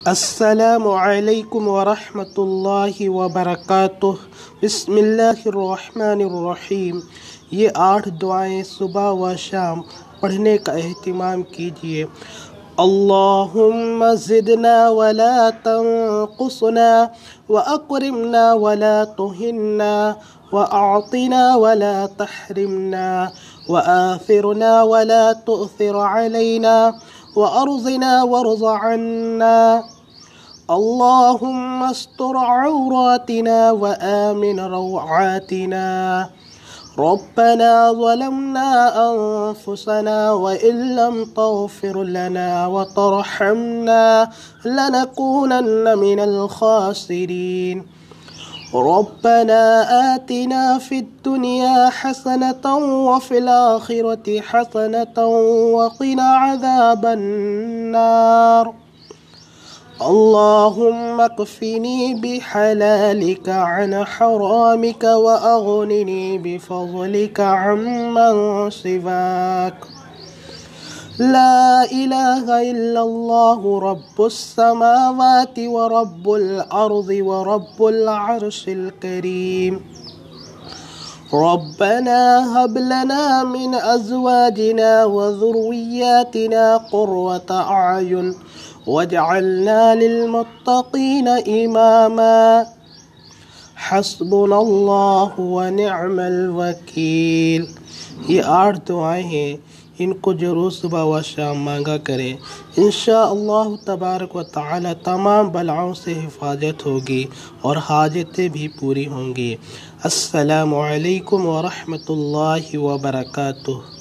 असलकम वरहमतुल्लाहि वबरकातुह बिस्मिल्लाहिर्रहमानिर्रहीम ये आठ दुआएं सुबह व शाम पढ़ने का अहतमाम कीजिए अल्लाहुम्म ज़िदना वला तंकुसना व अकरिमना वला तुहिन्ना व आतिना वला तहरिमना व आथिरना वला तुअथिर अलैना وأرضنا وارض عنا. اللهم استر عوراتنا وآمن روعاتنا. ربنا ظلمنا أنفسنا وإن لم تغفر لنا وترحمنا لنكونن من الخاسرين. ربنا آتنا في الدنيا حسنة وفي الآخرة حسنة وقنا عذاب النار. اللهم اكفني بحلالك عن حرامك وأغنني بفضلك عمن سواك. لا إله إلا الله رب السماوات ورب الأرض ورب العرش الكريم ربنا هب لنا من أزواجنا وذرياتنا قرة أعين واجعلنا للمتقين إماما حسبنا الله ونعم الوكيل ये आठ दुआएं हैं ان کو جو روز صبح و شام مانگا کریں۔ انشاءاللہ تبارک و تعالی تمام بلاؤں سے حفاظت ہوگی اور حاجتیں بھی پوری ہوں گی۔ السلام علیکم ورحمۃ اللہ وبرکاتہ۔